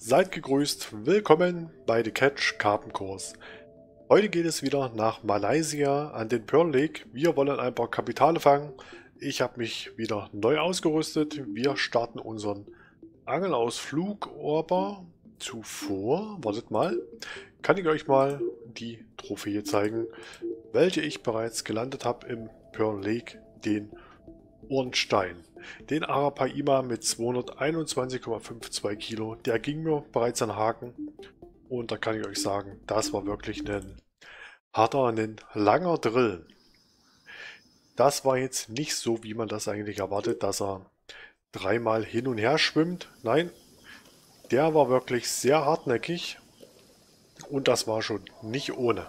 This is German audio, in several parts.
Seid gegrüßt, willkommen bei The Catch Karpenkurs. Heute geht es wieder nach Malaysia an den Pearl Lake. Wir wollen ein paar Kapitale fangen. Ich habe mich wieder neu ausgerüstet. Wir starten unseren Angelausflug, aber zuvor, wartet mal, kann ich euch mal die Trophäe zeigen, welche ich bereits gelandet habe im Pearl Lake, den Ornstein. Den Arapaima mit 221,52 Kilo, der ging mir bereits an Haken. Und da kann ich euch sagen, das war wirklich ein harter, ein langer Drill. Das war jetzt nicht so, wie man das eigentlich erwartet, dass er dreimal hin und her schwimmt. Nein, der war wirklich sehr hartnäckig und das war schon nicht ohne.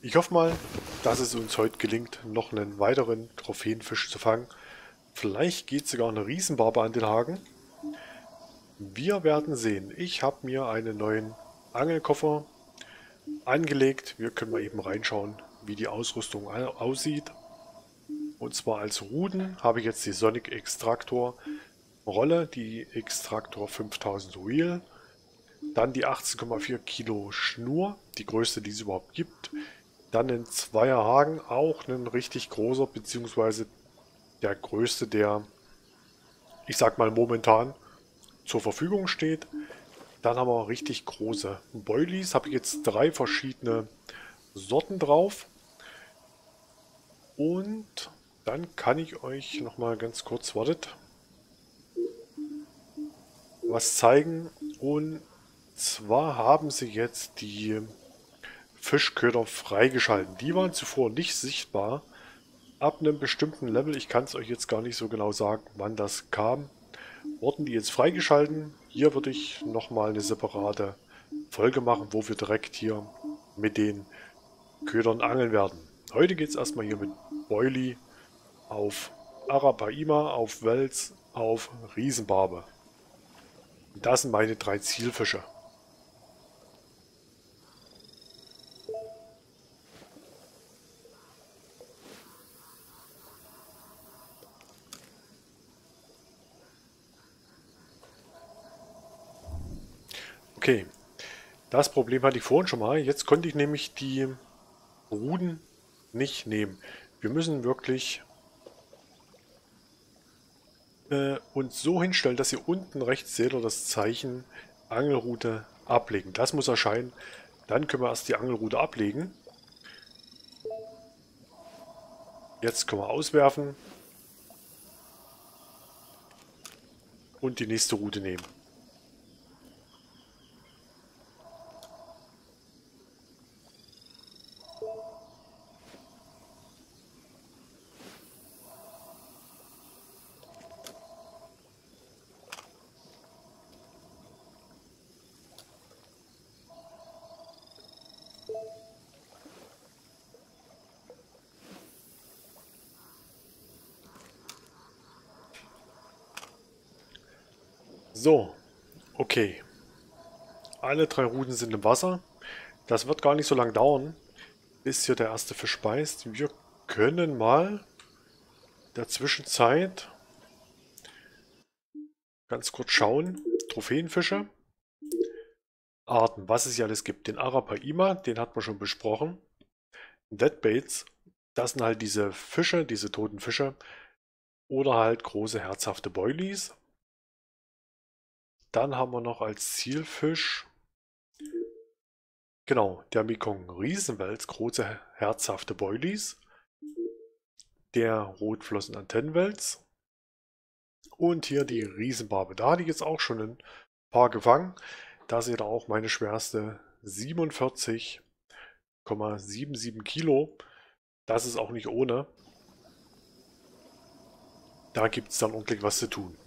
Ich hoffe mal, dass es uns heute gelingt, noch einen weiteren Trophäenfisch zu fangen. Vielleicht geht sogar eine Riesenbarbe an den Haken. Wir werden sehen. Ich habe mir einen neuen Angelkoffer angelegt. Wir können mal eben reinschauen, wie die Ausrüstung aussieht. Und zwar als Ruden habe ich jetzt die Sonic Extractor Rolle, die Extractor 5000 Wheel, dann die 18,4 Kilo Schnur, die größte, die es überhaupt gibt. Dann ein Zweierhaken, auch ein richtig großer, beziehungsweise der größte, der, ich sag mal, momentan zur Verfügung steht. Dann haben wir richtig große Boilies. Habe ich jetzt drei verschiedene Sorten drauf. Und dann kann ich euch noch mal ganz kurz, wartet, was zeigen. Und zwar haben sie jetzt die Fischköder freigeschalten. Die waren zuvor nicht sichtbar ab einem bestimmten Level, ich kann es euch jetzt gar nicht so genau sagen, wann das kam, wurden die jetzt freigeschalten. Hier würde ich nochmal eine separate Folge machen, wo wir direkt hier mit den Ködern angeln werden. Heute geht es erstmal hier mit Boily auf Arapaima, auf Wels, auf Riesenbarbe. Das sind meine drei Zielfische. Okay, das Problem hatte ich vorhin schon mal. Jetzt konnte ich nämlich die Ruden nicht nehmen. Wir müssen wirklich äh, uns so hinstellen, dass ihr unten rechts seht oder das Zeichen Angelrute ablegen. Das muss erscheinen. Dann können wir erst die Angelrute ablegen. Jetzt können wir auswerfen. Und die nächste Route nehmen. So, okay. Alle drei Ruten sind im Wasser. Das wird gar nicht so lange dauern, bis hier der erste Fisch beißt. Wir können mal der Zwischenzeit ganz kurz schauen. Trophäenfische. Arten, was es hier alles gibt. Den Arapaima, den hat man schon besprochen. Deadbaits, das sind halt diese Fische, diese toten Fische. Oder halt große herzhafte Boilies. Dann haben wir noch als Zielfisch, genau, der Mekong Riesenwels, große herzhafte Boilies, der Rotflossen Antennenwels und hier die Riesenbarbe. Da hatte ich jetzt auch schon ein paar gefangen. Da seht ihr auch meine schwerste 47,77 Kilo. Das ist auch nicht ohne. Da gibt es dann ordentlich was zu tun.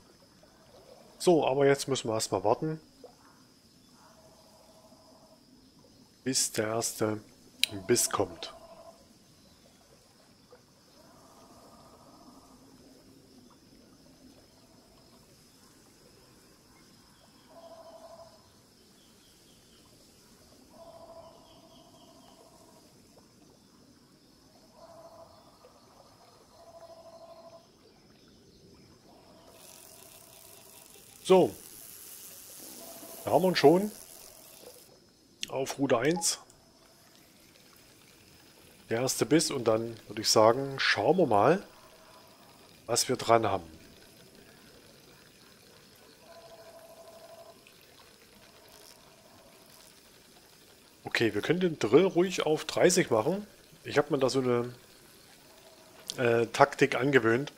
So, aber jetzt müssen wir erstmal warten, bis der erste Biss kommt. So. Da haben wir ihn schon. Auf Route 1. Der erste Biss und dann würde ich sagen, schauen wir mal, was wir dran haben. Okay, wir können den Drill ruhig auf 30 machen. Ich habe mir da so eine äh, Taktik angewöhnt.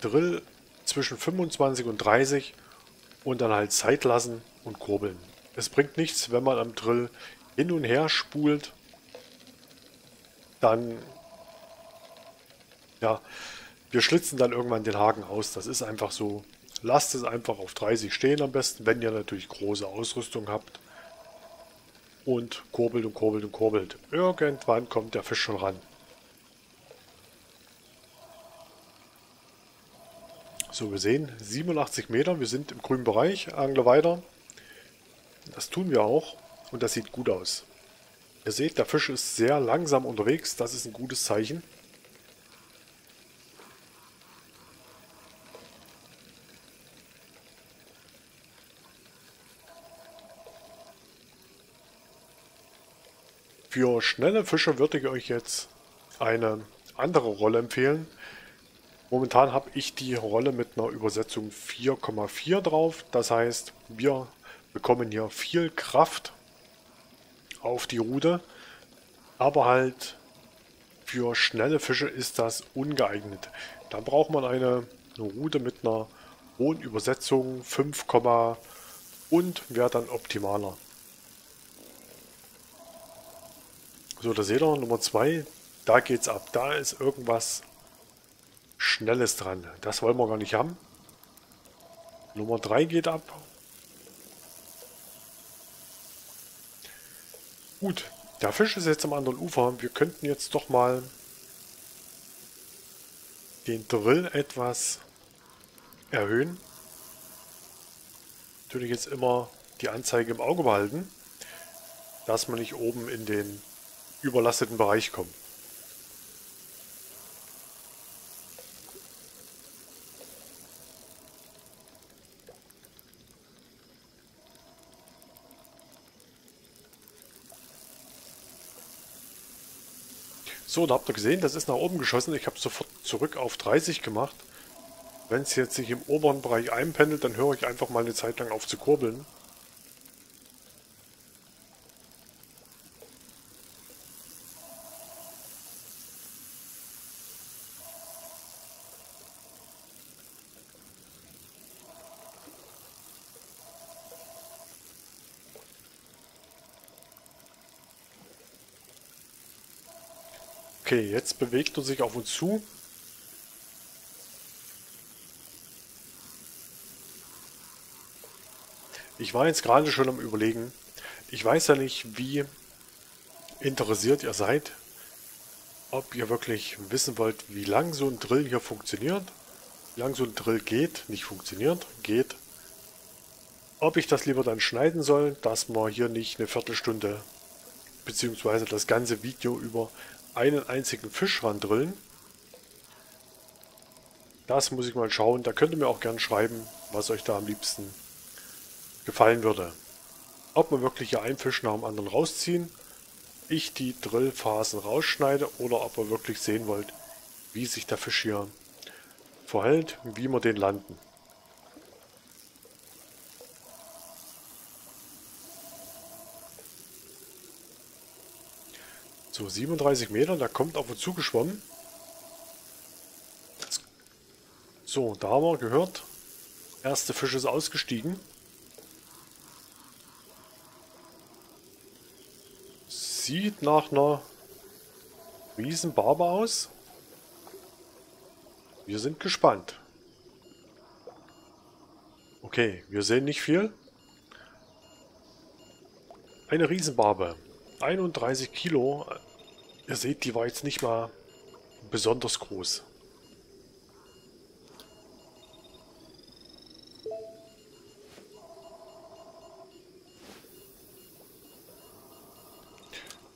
Drill zwischen 25 und 30 und dann halt Zeit lassen und kurbeln. Es bringt nichts, wenn man am Drill hin und her spult, dann ja, wir schlitzen dann irgendwann den Haken aus. Das ist einfach so. Lasst es einfach auf 30 stehen am besten, wenn ihr natürlich große Ausrüstung habt und kurbelt und kurbelt und kurbelt. Irgendwann kommt der Fisch schon ran. So, wir sehen 87 Meter, wir sind im grünen Bereich, angle weiter. Das tun wir auch und das sieht gut aus. Ihr seht, der Fisch ist sehr langsam unterwegs, das ist ein gutes Zeichen. Für schnelle Fische würde ich euch jetzt eine andere Rolle empfehlen. Momentan habe ich die Rolle mit einer Übersetzung 4,4 drauf. Das heißt, wir bekommen hier viel Kraft auf die Rute. Aber halt für schnelle Fische ist das ungeeignet. Da braucht man eine, eine Rute mit einer hohen Übersetzung 5, und wäre dann optimaler. So, da seht ihr, Nummer 2, da geht's ab. Da ist irgendwas Schnelles dran. Das wollen wir gar nicht haben. Nummer 3 geht ab. Gut, der Fisch ist jetzt am anderen Ufer. Wir könnten jetzt doch mal den Drill etwas erhöhen. Natürlich jetzt immer die Anzeige im Auge behalten, dass man nicht oben in den überlasteten Bereich kommen. So, da habt ihr gesehen, das ist nach oben geschossen. Ich habe sofort zurück auf 30 gemacht. Wenn es jetzt sich im oberen Bereich einpendelt, dann höre ich einfach mal eine Zeit lang auf zu kurbeln. Okay, jetzt bewegt er sich auf uns zu. Ich war jetzt gerade schon am überlegen. Ich weiß ja nicht, wie interessiert ihr seid. Ob ihr wirklich wissen wollt, wie lang so ein Drill hier funktioniert. Wie lang so ein Drill geht. Nicht funktioniert, geht. Ob ich das lieber dann schneiden soll, dass wir hier nicht eine Viertelstunde beziehungsweise das ganze Video über einen einzigen Fisch randrillen. Das muss ich mal schauen. Da könnt ihr mir auch gerne schreiben, was euch da am liebsten gefallen würde. Ob wir wirklich hier einen Fisch nach dem anderen rausziehen, ich die Drillphasen rausschneide oder ob ihr wirklich sehen wollt, wie sich der Fisch hier verhält, wie wir den landen. So, 37 Meter, da kommt auf uns zugeschwommen. So, da haben wir gehört. Erste Fisch ist ausgestiegen. Sieht nach einer Riesenbarbe aus. Wir sind gespannt. Okay, wir sehen nicht viel. Eine Riesenbarbe. 31 Kilo. Ihr seht, die war jetzt nicht mal besonders groß.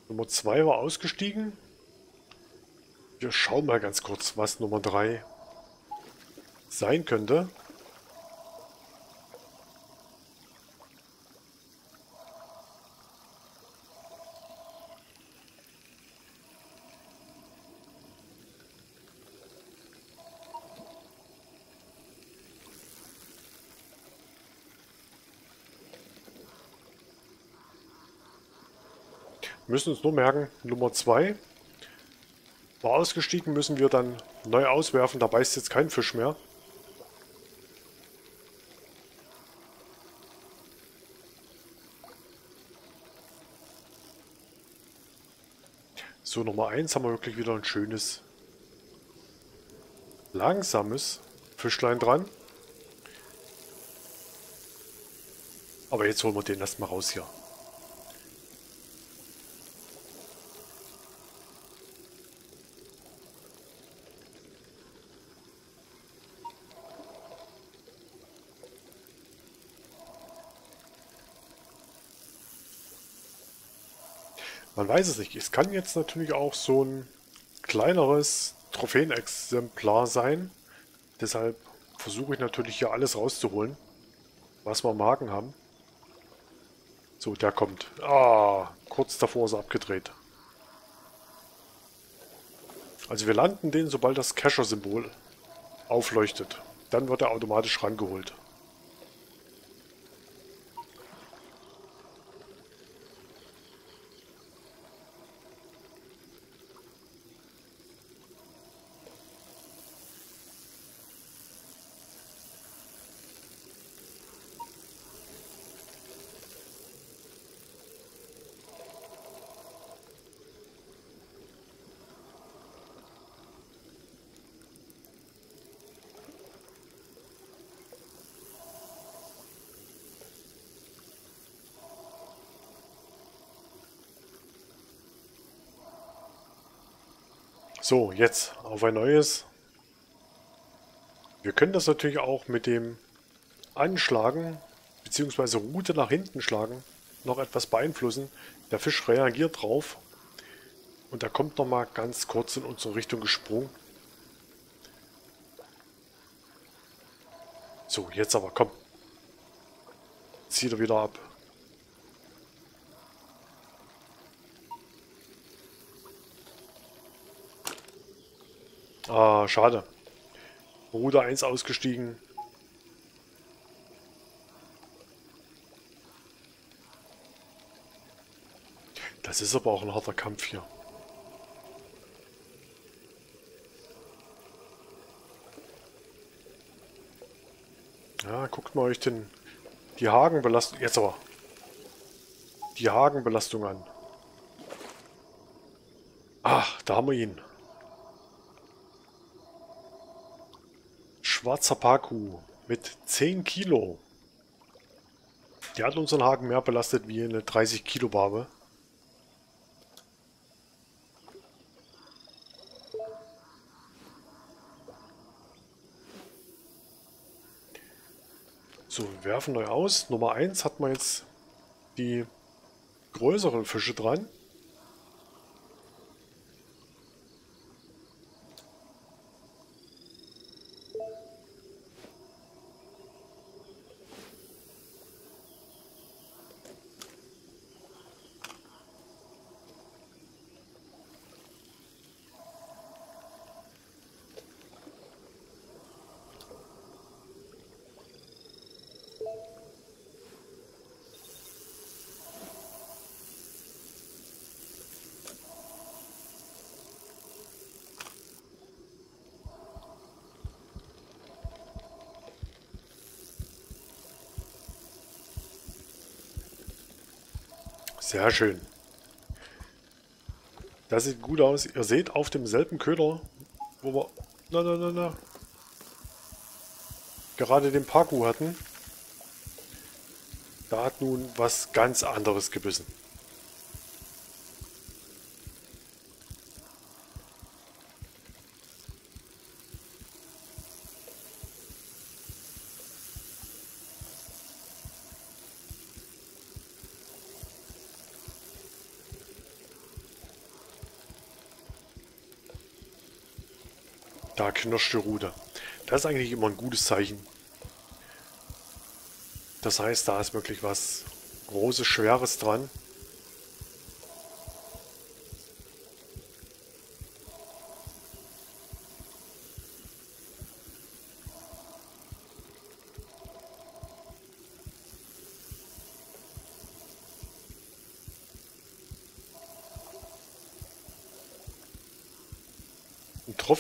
Nummer 2 war ausgestiegen. Wir schauen mal ganz kurz, was Nummer 3 sein könnte. Müssen uns nur merken, Nummer 2 war ausgestiegen, müssen wir dann neu auswerfen. Da beißt jetzt kein Fisch mehr. So, Nummer 1 haben wir wirklich wieder ein schönes, langsames Fischlein dran. Aber jetzt holen wir den erstmal raus hier. Weiß es nicht. Es kann jetzt natürlich auch so ein kleineres Trophäenexemplar sein. Deshalb versuche ich natürlich hier alles rauszuholen, was wir Marken haben. So, der kommt. Ah, kurz davor ist er abgedreht. Also wir landen den, sobald das Cacher-Symbol aufleuchtet. Dann wird er automatisch rangeholt. So, jetzt auf ein neues. Wir können das natürlich auch mit dem Anschlagen bzw. Route nach hinten schlagen noch etwas beeinflussen. Der Fisch reagiert drauf und er kommt nochmal ganz kurz in unsere Richtung gesprungen. So, jetzt aber, komm. Zieht er wieder ab. Ah, schade. Ruder 1 ausgestiegen. Das ist aber auch ein harter Kampf hier. Ja, guckt mal euch den die Hagenbelastung jetzt aber die Hagenbelastung an. Ach, da haben wir ihn. Schwarzer Paku mit 10 Kilo. Der hat unseren Haken mehr belastet wie eine 30 Kilo Barbe. So, wir werfen neu aus. Nummer 1 hat man jetzt die größeren Fische dran. Sehr schön. Das sieht gut aus. Ihr seht auf demselben Köder, wo wir na, na, na, na, gerade den Parkour hatten, da hat nun was ganz anderes gebissen. Da knirscht die Rute. Das ist eigentlich immer ein gutes Zeichen. Das heißt, da ist wirklich was Großes, Schweres dran.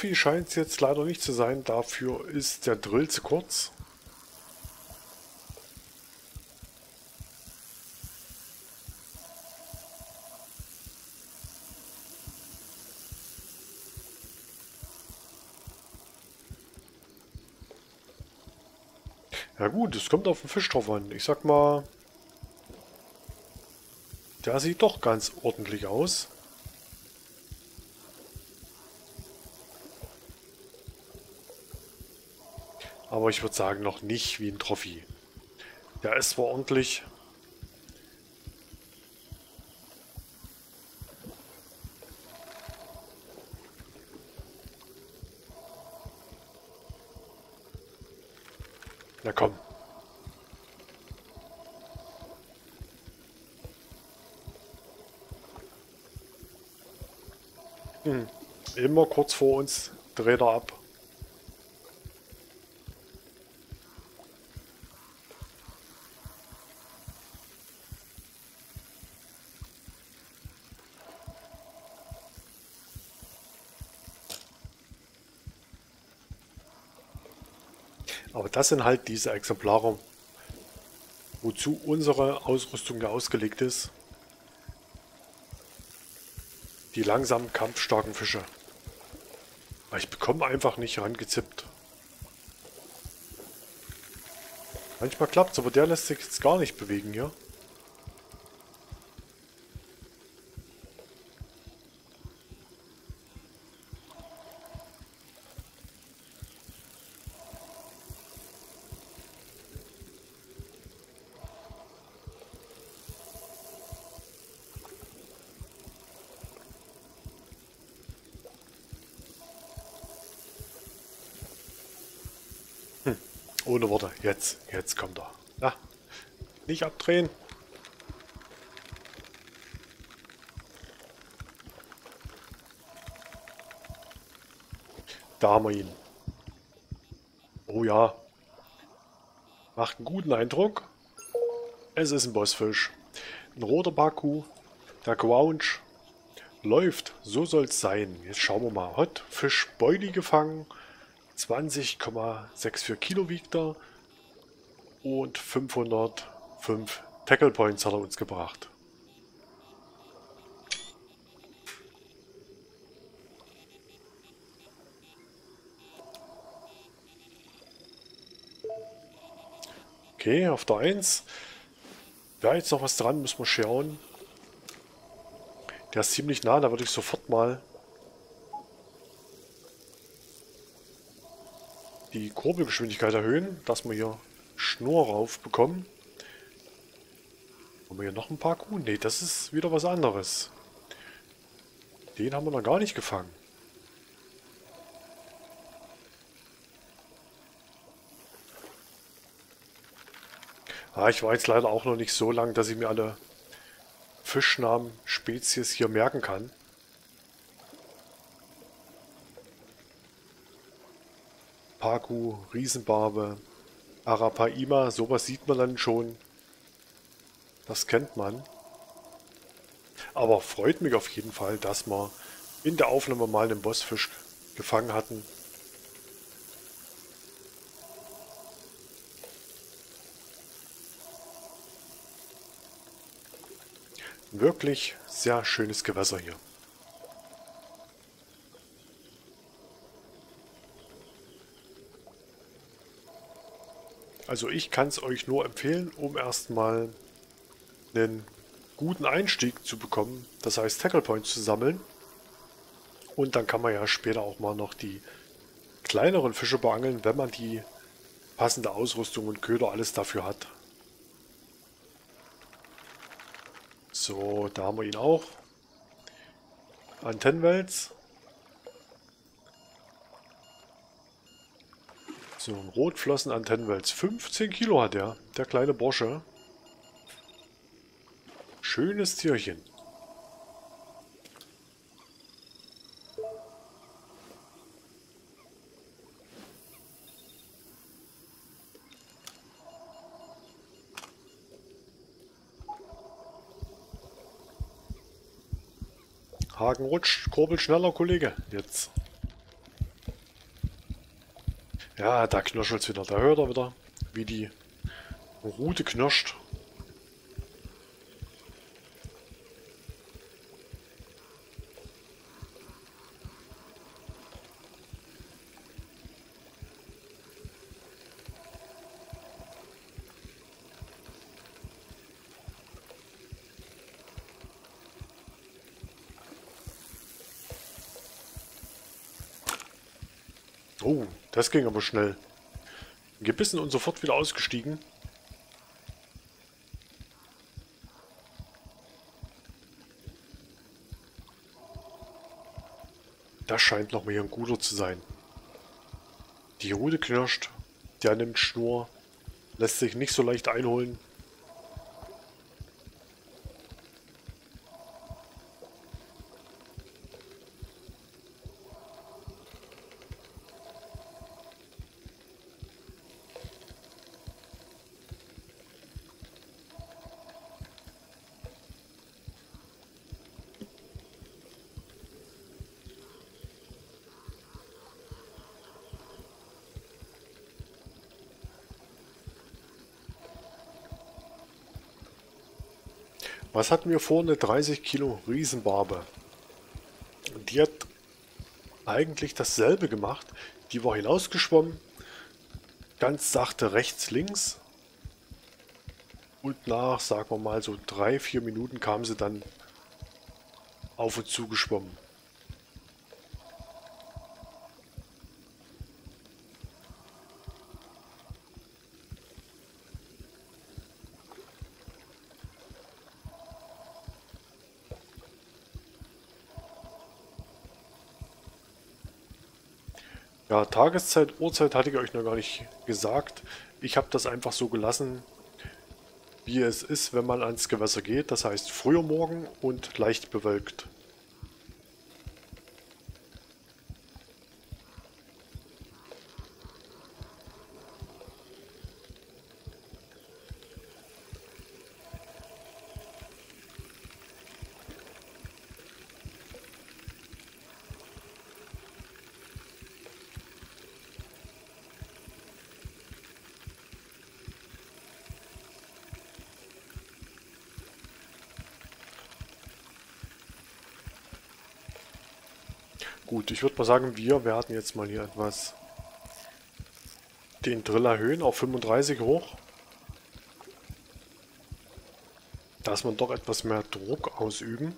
Trophy scheint es jetzt leider nicht zu sein. Dafür ist der Drill zu kurz. Ja gut, es kommt auf den Fisch drauf an. Ich sag mal, der sieht doch ganz ordentlich aus. Aber ich würde sagen, noch nicht wie ein Trophy. Der ist zwar ordentlich. Na komm. Hm. Immer kurz vor uns dreht er ab. Aber das sind halt diese Exemplare, wozu unsere Ausrüstung ja ausgelegt ist. Die langsamen, kampfstarken Fische. Weil ich bekomme einfach nicht rangezippt. Manchmal klappt es, aber der lässt sich jetzt gar nicht bewegen hier. Ohne Worte. Jetzt, jetzt kommt er. Ja. Nicht abdrehen. Da haben wir ihn. Oh ja. Macht einen guten Eindruck. Es ist ein Bossfisch. Ein roter Baku. Der Gouange. Läuft. So soll es sein. Jetzt schauen wir mal. Hot Fisch Beuli gefangen. 20,64 Kilo wiegt er und 505 Tackle Points hat er uns gebracht. Okay, auf der 1. Wäre jetzt noch was dran, müssen wir schauen. Der ist ziemlich nah, da würde ich sofort mal die Kurbelgeschwindigkeit erhöhen, dass wir hier Schnur rauf bekommen. Haben wir hier noch ein paar Kuh? Ne, das ist wieder was anderes. Den haben wir noch gar nicht gefangen. Ah, ich war jetzt leider auch noch nicht so lang, dass ich mir alle Fischnamen, Spezies hier merken kann. Paku, Riesenbarbe, Arapaima, sowas sieht man dann schon. Das kennt man. Aber freut mich auf jeden Fall, dass wir in der Aufnahme mal einen Bossfisch gefangen hatten. Wirklich sehr schönes Gewässer hier. Also ich kann es euch nur empfehlen, um erstmal einen guten Einstieg zu bekommen. Das heißt Tackle Points zu sammeln. Und dann kann man ja später auch mal noch die kleineren Fische beangeln, wenn man die passende Ausrüstung und Köder alles dafür hat. So, da haben wir ihn auch. Antennenwels. So, ein Rotflossen-Antennenwels. 15 Kilo hat er, der kleine Bursche. Schönes Tierchen. Haken rutscht, kurbel schneller, Kollege. Jetzt. Ja, da knirschelt wieder. Da hört er wieder, wie die Rute knirscht. Oh, das ging aber schnell. Gebissen und sofort wieder ausgestiegen. Das scheint noch mal hier ein guter zu sein. Die Rute knirscht, der nimmt Schnur, lässt sich nicht so leicht einholen. Was hatten wir vor? Eine 30 Kilo Riesenbarbe. Die hat eigentlich dasselbe gemacht. Die war hinausgeschwommen, ganz sachte rechts, links. Und nach, sagen wir mal, so drei, vier Minuten kam sie dann auf und zu geschwommen. Ja, Tageszeit, Uhrzeit hatte ich euch noch gar nicht gesagt. Ich habe das einfach so gelassen, wie es ist, wenn man ans Gewässer geht. Das heißt früher Morgen und leicht bewölkt. Gut, ich würde mal sagen, wir werden jetzt mal hier etwas den Drill erhöhen auf 35 hoch. Dass man doch etwas mehr Druck ausüben.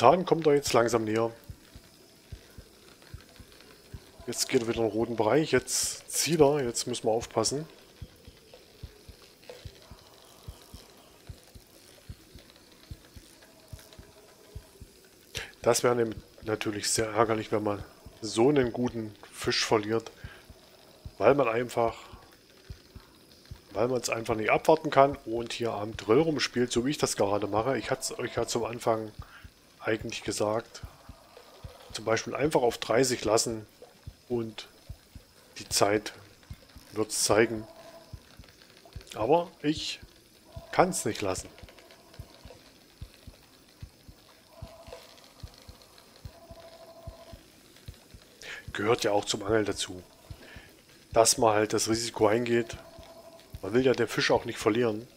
Momentan kommt er jetzt langsam näher. Jetzt geht er wieder in den roten Bereich. Jetzt zieht er. Jetzt müssen wir aufpassen. Das wäre natürlich sehr ärgerlich, wenn man so einen guten Fisch verliert. Weil man einfach weil man es einfach nicht abwarten kann und hier am Drill rumspielt, so wie ich das gerade mache. Ich hatte es euch ja zum Anfang eigentlich gesagt. Zum Beispiel einfach auf 30 lassen und die Zeit wird es zeigen. Aber ich kann es nicht lassen. Gehört ja auch zum Angeln dazu. Dass man halt das Risiko eingeht. Man will ja den Fisch auch nicht verlieren.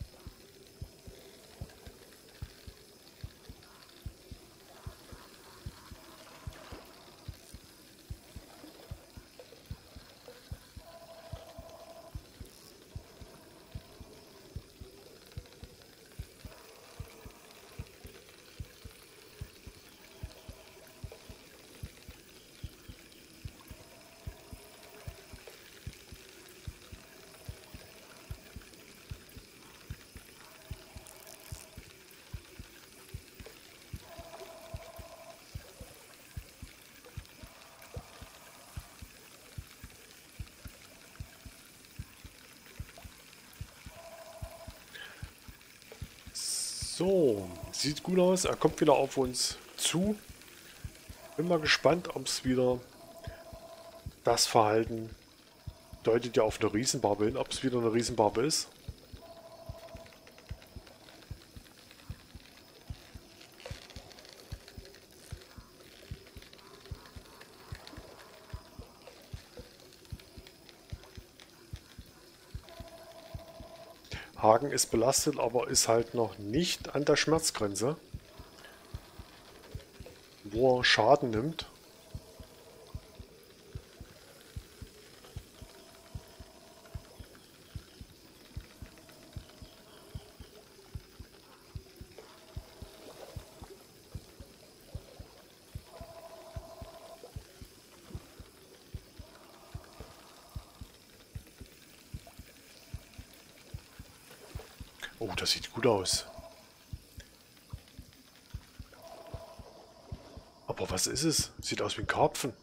So, sieht gut aus. Er kommt wieder auf uns zu. Bin mal gespannt, ob es wieder das Verhalten deutet ja auf eine Riesenbarbe hin, ob es wieder eine Riesenbarbe ist. Hagen ist belastet, aber ist halt noch nicht an der Schmerzgrenze, wo er Schaden nimmt. Oh, das sieht gut aus. Aber was ist es? Sieht aus wie ein Karpfen.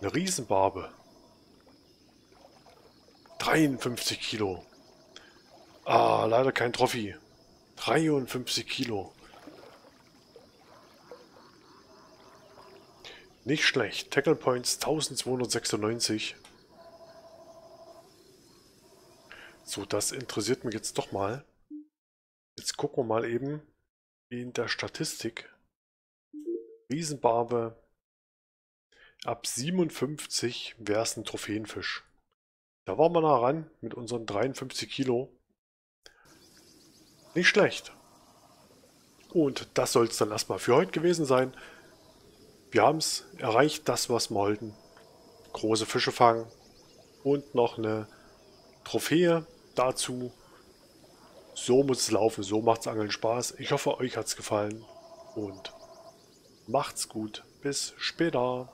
Eine Riesenbarbe. 53 Kilo. Ah, leider kein Trophy. 53 Kilo. Nicht schlecht. Tackle Points 1296. So, das interessiert mich jetzt doch mal. Jetzt gucken wir mal eben in der Statistik. Riesenbarbe. Ab 57 wäre es ein Trophäenfisch. Da waren wir nah ran mit unseren 53 Kilo. Nicht schlecht. Und das soll es dann erstmal für heute gewesen sein. Wir haben es erreicht, das was wir wollten. Große Fische fangen und noch eine Trophäe dazu. So muss es laufen, so macht's Angeln Spaß. Ich hoffe, euch hat's gefallen und macht's gut. Bis später.